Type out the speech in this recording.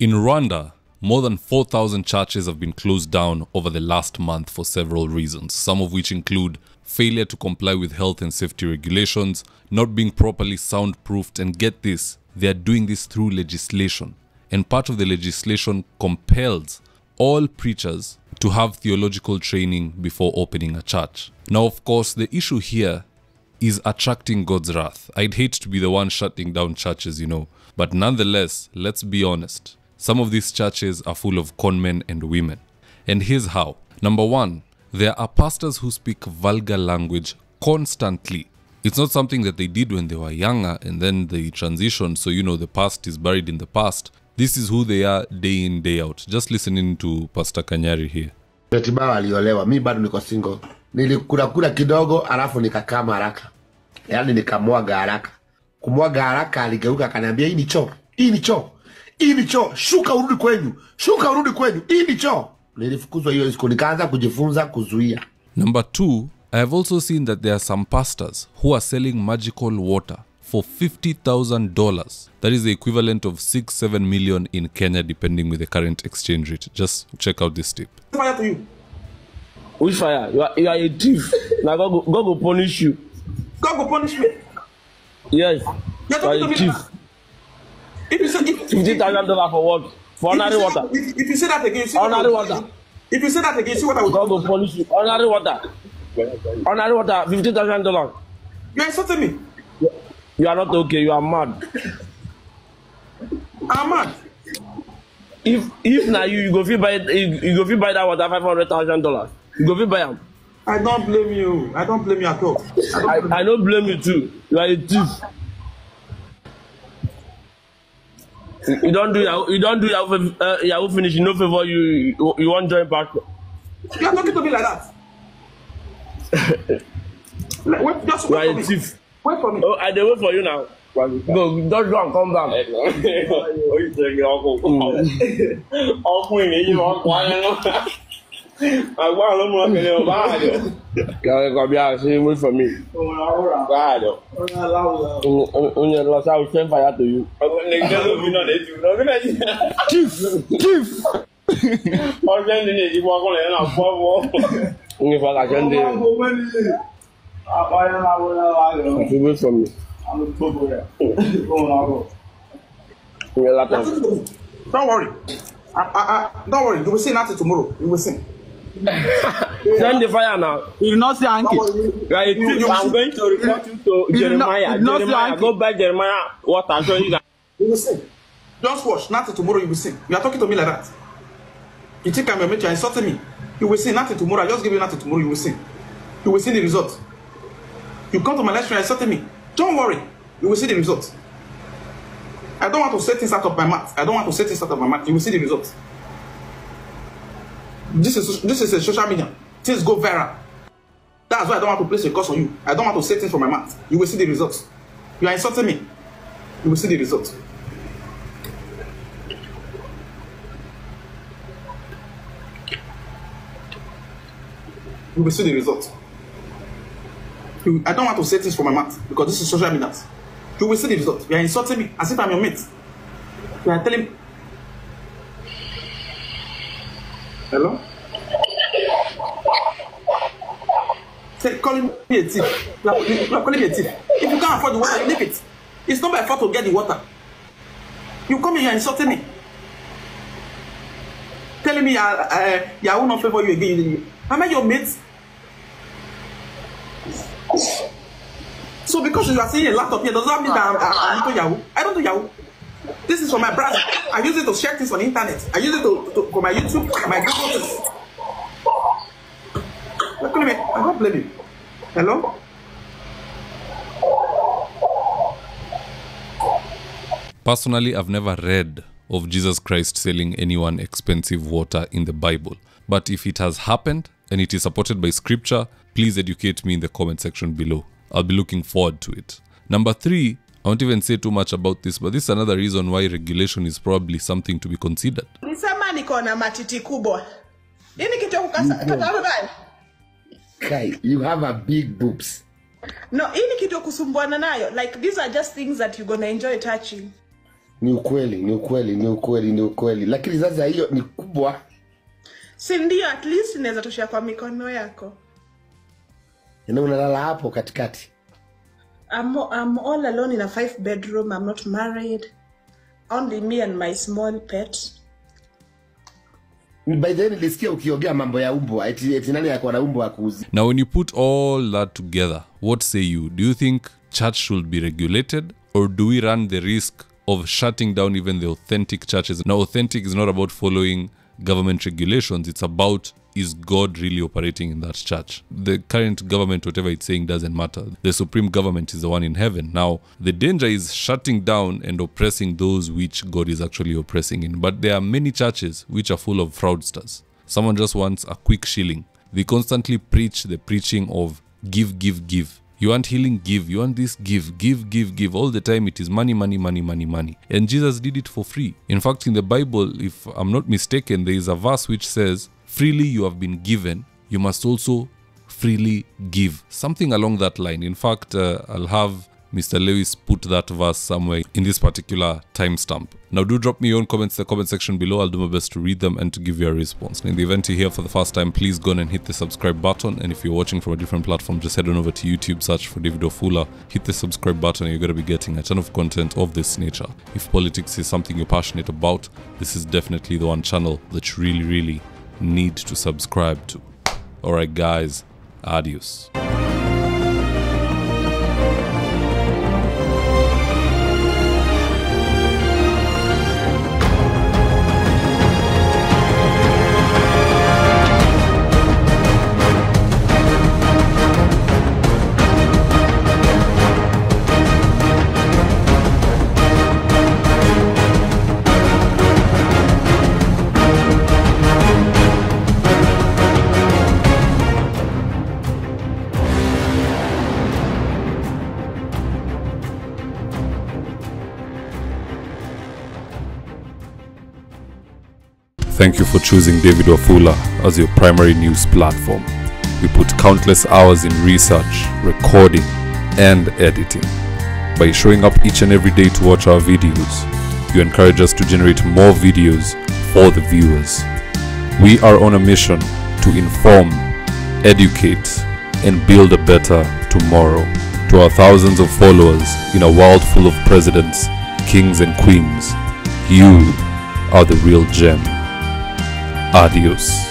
In Rwanda, more than 4,000 churches have been closed down over the last month for several reasons, some of which include failure to comply with health and safety regulations, not being properly soundproofed, and get this, they are doing this through legislation. And part of the legislation compels all preachers to have theological training before opening a church. Now, of course, the issue here is attracting God's wrath. I'd hate to be the one shutting down churches, you know. But nonetheless, let's be honest. Some of these churches are full of con men and women. And here's how. Number one, there are pastors who speak vulgar language constantly. It's not something that they did when they were younger and then they transitioned, so you know the past is buried in the past. This is who they are day in, day out. Just listening to Pastor Kanyari here. Retibawa aliolewa, mi bado niko single. Nilikurakura kidogo alafu nikakaa haraka. Yaani nikamwaga haraka. Kumwaga haraka aligeuka akaniambia hii ni choo. Hii ni choo hii ni choo, shuka urudi kwenyu, shuka urudi kwenyu, hii ni choo. Nilifukuzwa hiyo siku, nikaanza kujifunza kuzuia. Number two, I have also seen that there are some pastors who are selling magical water for $50,000. That is the equivalent of 6 7 million in Kenya, depending with the current exchange rate. Just check out this tip. Fire to you. Which fire? You are, you are a thief. now go, go, go punish you. Go, go punish me. Yes. you are a thief. If you, say, if, fifteen thousand dollars for what? for ordinary water. If, if you say that again, see ordinary water. If you say that again, see what I will. God will polish you. Ordinary water. Ordinary water, fifteen thousand dollars. You are insulting me. You are not okay. You are mad. I'm mad. If if now you, you go fit buy you, you go fit buy that water five hundred thousand dollars. You go fit buy them. I don't blame you. I don't blame you at all. I, I, I don't blame you too. You are a thief. you don't do yahoo you don't do yahoo uh, yahoo finish you no favor. you you, you wan join back. you are talking to me like that. like, wait, just wait for me wait for me. oh i dey wait for you now. go don't go and come back. oyin ṣe ọkùnrin ọkùnrin yìí wọn kọ ayé náà. Aguarda no meu barrio. Cara, copia assim, muito família. Ora, ora. Barrio. Ora, lauda. Um, um, lá sabe quem vai ato you. Ninguém não viu nada, viu? Não viu nada. Kif, kif. Olha nem nem de boa com ele, não, por favor. Um fala que ande. Apaia na bola lá, não. Tu viu família. Alô, povo, worry. I, I, I, don't worry. You will see nothing tomorrow. You will see. Send the fire now. You not see Anki. Right, you, you, you, I'm going to report you to you Jeremiah. Not, Jeremiah, go buy Jeremiah water. Show you that. You will see. Just watch. Nothing tomorrow you will see. You are talking to me like that. You think I'm a mate, you're insulting me. You will see nothing tomorrow. I just give you nothing tomorrow, you will see. You will see the result. You come to my lecture, and insulting me. Don't worry. You will see the result. I don't want to set this out of my mouth. I don't want to set this out of my mouth. You will see the results this is this is a social media things go viral that's why i don't want to place a curse on you i don't want to say things from my mouth you will see the results. you are insulting me you will see the results. you will see the results. you, i don't want to say things from my mouth because this is social media you will see the results. you are insulting me as if i'm your mate you are telling Hello? Say, calling me a thief. You are calling me a thief. If you can't afford the water, you leave it. It's not my fault to get the water. You come here, you're insulting me. Telling me I, I, I will not favor you again. Am I your mate? So because you are seeing a laptop here, does that mean that I'm, I'm into Yahoo? I don't do Yahoo. This is for my brother. I use it to check things on the internet. I use it to, to for my YouTube, my videos. Look at me. I don't blame you. Hello? Personally, I've never read of Jesus Christ selling anyone expensive water in the Bible. But if it has happened and it is supported by scripture, please educate me in the comment section below. I'll be looking forward to it. Number three, I won't even say too much about this, but this is another reason why regulation is probably something to be considered. Nisema niko na matiti kubwa. Nini kitu kukasa? Guy, you have a big boobs. No, hii ni kitu na nayo. Like these are just things that you're gonna enjoy touching. Ni ukweli, ni ukweli, ni ukweli, ni ukweli. Lakini zaza hiyo ni kubwa. Si ndio, at least inaweza toshea kwa mikono yako. Yaani unalala hapo katikati. I'm, I'm all alone in a five bedroom. I'm not married. Only me and my small pet. By then nilisikia ukiongea mambo ya umbwa eti, eti nani na umbwa Now when you put all that together, what say you? Do you think church should be regulated or do we run the risk of shutting down even the authentic churches. Now, authentic is not about following government regulations, it's about is God really operating in that church? The current government, whatever it's saying, doesn't matter. The supreme government is the one in heaven. Now, the danger is shutting down and oppressing those which God is actually oppressing in. But there are many churches which are full of fraudsters. Someone just wants a quick shilling. They constantly preach the preaching of give, give, give you want healing? Give. You want this? Give. Give, give, give. All the time it is money, money, money, money, money. And Jesus did it for free. In fact, in the Bible, if I'm not mistaken, there is a verse which says, Freely you have been given, you must also freely give. Something along that line. In fact, uh, I'll have Mr. Lewis put that verse somewhere in this particular timestamp. Now do drop me your own comments in the comment section below, I'll do my best to read them and to give you a response. in the event you're here for the first time, please go and hit the subscribe button and if you're watching from a different platform, just head on over to YouTube, search for David Wafula, hit the subscribe button and you're going to be getting a ton of content of this nature. If politics is something you're passionate about, this is definitely the one channel that you really really need to subscribe to. Alright guys, adios. Thank you for choosing David Wafula as your primary news platform. We put countless hours in research, recording, and editing. By showing up each and every day to watch our videos, you encourage us to generate more videos for the viewers. We are on a mission to inform, educate, and build a better tomorrow. To our thousands of followers in a world full of presidents, kings, and queens, you are the real gem. Adiós.